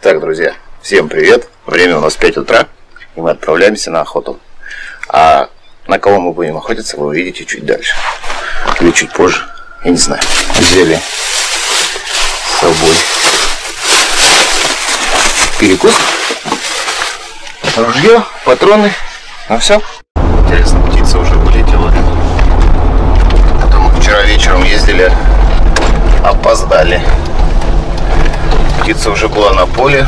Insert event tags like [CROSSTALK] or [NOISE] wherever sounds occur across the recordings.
Так, друзья, всем привет. Время у нас 5 утра, и мы отправляемся на охоту. А на кого мы будем охотиться, вы увидите чуть дальше. Или чуть позже, я не знаю. Взяли с собой перекус, ружье, патроны, ну все. Интересно, птица уже вылетела. Потом вчера вечером ездили, опоздали. Птица уже была на поле,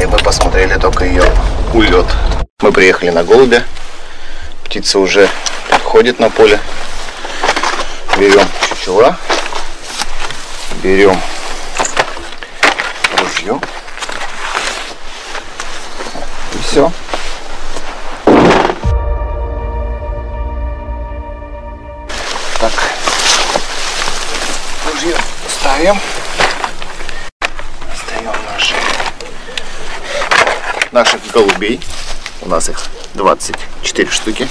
и мы посмотрели только ее улет. Мы приехали на голубя, птица уже ходит на поле. Берем чучела, берем ружье. И все. Ставим. Ставим наши наших голубей. У нас их 24 штуки.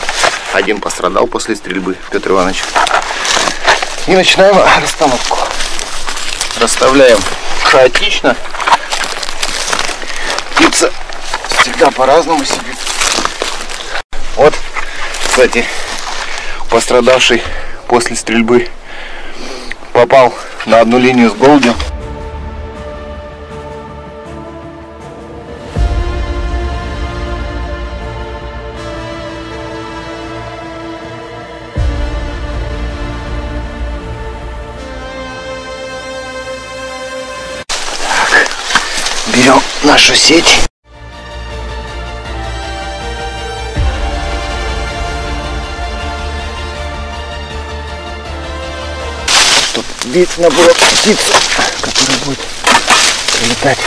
Один пострадал после стрельбы, Петр Иванович. И начинаем расстановку. Расставляем хаотично. Птица всегда по-разному сидит. Вот, кстати, пострадавший после стрельбы попал на одну линию с голубем. берем нашу сеть. Видно было птицу, которая будет прилетать.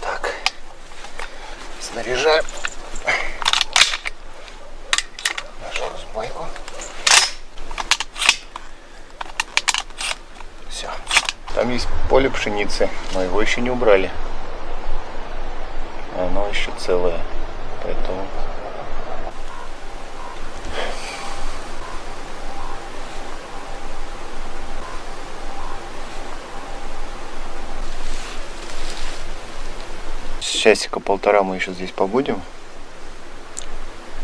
Так, снаряжаем нашу разбойку. Все. Там есть поле пшеницы, но его еще не убрали. Оно еще целое. Поэтому часика полтора мы еще здесь побудем.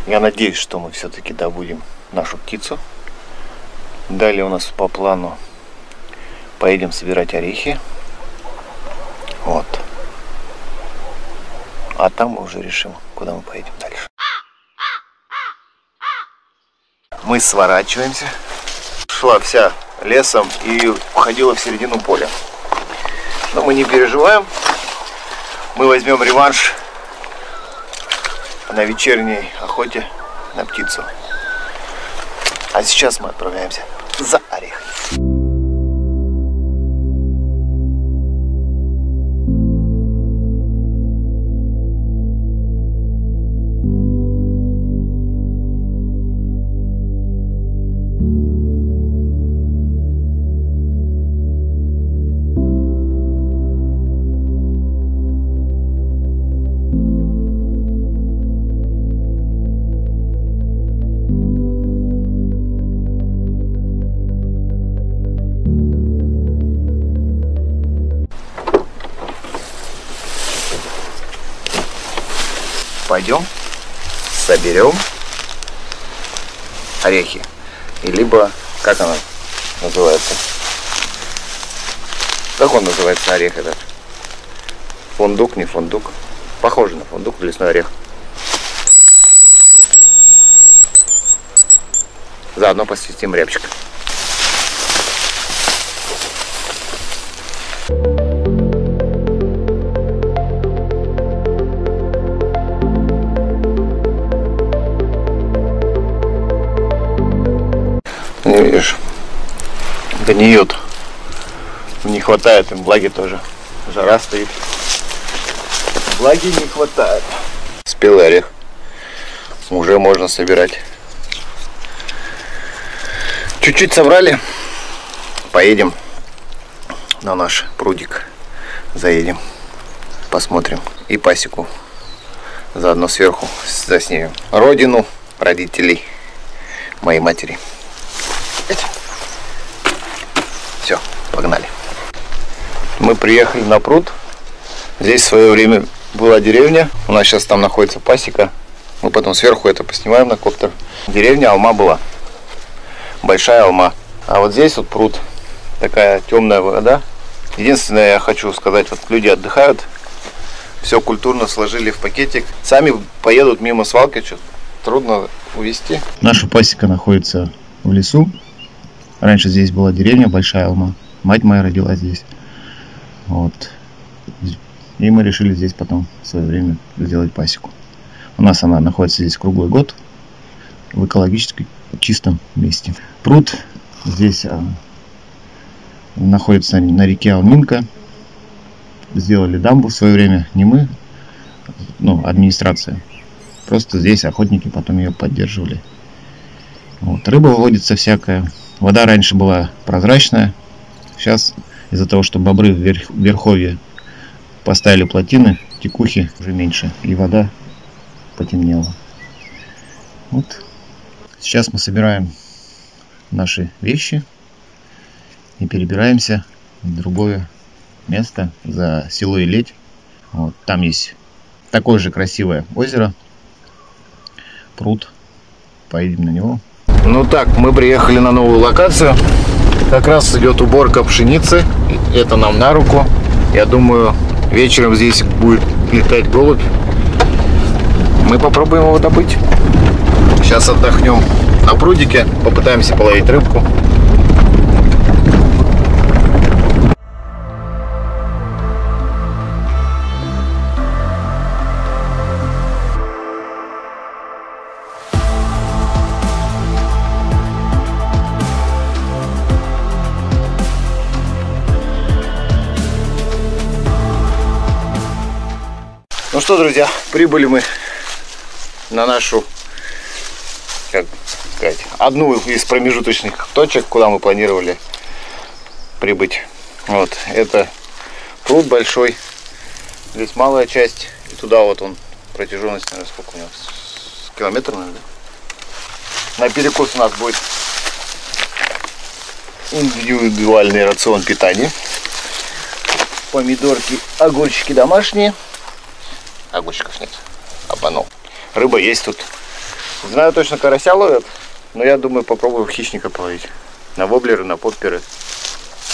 Я надеюсь, что мы все-таки добудем нашу птицу. Далее у нас по плану поедем собирать орехи. Вот. А там мы уже решим, куда мы поедем дальше. Мы сворачиваемся. Шла вся лесом и уходила в середину поля. Но мы не переживаем. Мы возьмем реванш на вечерней охоте на птицу. А сейчас мы отправляемся за орехами. Пойдем, соберем орехи. И либо, как она называется? Как он называется, орех этот? Фундук, не фундук. Похоже на фундук, лесной орех. Заодно посвятим рябчик. Видишь, гниют. Не хватает им влаги тоже. Жара стоит. Влаги не хватает. Спелый орех. Уже можно собирать. Чуть-чуть собрали. Поедем на наш прудик. Заедем. посмотрим и пасеку. Заодно сверху заснимем родину родителей моей матери. Все, погнали. Мы приехали на пруд. Здесь в свое время была деревня. У нас сейчас там находится пасека. Мы потом сверху это поснимаем на коптер. Деревня Алма была. Большая Алма. А вот здесь вот пруд. Такая темная вода. Единственное, я хочу сказать, вот люди отдыхают. Все культурно сложили в пакетик. Сами поедут мимо свалки. Что трудно увезти. Наша пасека находится в лесу. Раньше здесь была деревня Большая Алма. Мать моя родилась здесь. Вот. И мы решили здесь потом в свое время сделать пасеку. У нас она находится здесь круглый год в экологически чистом месте. Пруд здесь а, находится на реке Алминка. Сделали дамбу в свое время, не мы, ну, администрация. Просто здесь охотники потом ее поддерживали. Вот. Рыба выводится всякая. Вода раньше была прозрачная. Сейчас из-за того, что бобры в Верховье поставили плотины, текухи уже меньше. И вода потемнела. Вот. Сейчас мы собираем наши вещи и перебираемся в другое место за село Илеть. Вот, там есть такое же красивое озеро, пруд. Поедем на него. Ну так, мы приехали на новую локацию. Как раз идет уборка пшеницы. Это нам на руку. Я думаю, вечером здесь будет летать голубь. Мы попробуем его добыть. Сейчас отдохнем на прудике, попытаемся половить рыбку. Ну что, друзья, прибыли мы на нашу, как сказать, одну из промежуточных точек, куда мы планировали прибыть. Вот, это пруд большой, здесь малая часть, и туда вот он, протяженность, наверное, сколько у него, километр, наверное, На перекус у нас будет индивидуальный рацион питания. Помидорки, огурчики домашние огурчиков нет. Обманул. Рыба есть тут. Знаю точно карася ловят, но я думаю попробую хищника половить. На воблеры, на попперы.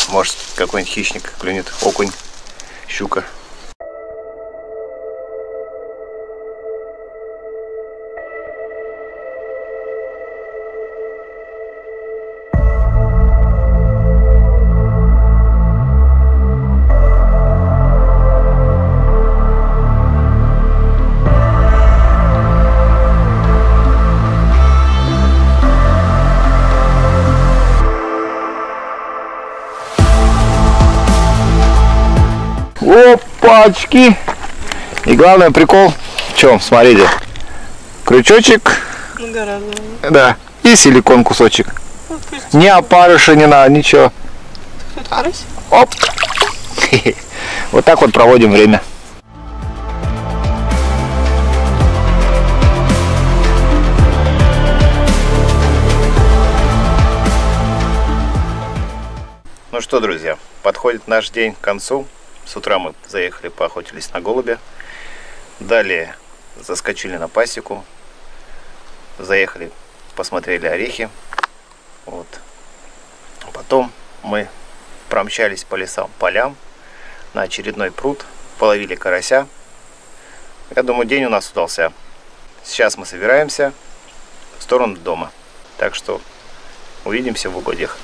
Может какой-нибудь хищник клюнет, окунь, щука. Опачки! И главное прикол, в чем, смотрите, крючочек, да, и силикон кусочек. Не опарыша не надо, ничего. Оп! [LAUGHS] Вот так вот проводим время. Ну что, друзья, подходит наш день к концу. С утра мы заехали, поохотились на голубя. Далее заскочили на пасеку. Заехали, посмотрели орехи. Вот. Потом мы промчались по лесам, полям на очередной пруд. Половили карася. Я думаю, день у нас удался. Сейчас мы собираемся в сторону дома. Так что увидимся в угодьях.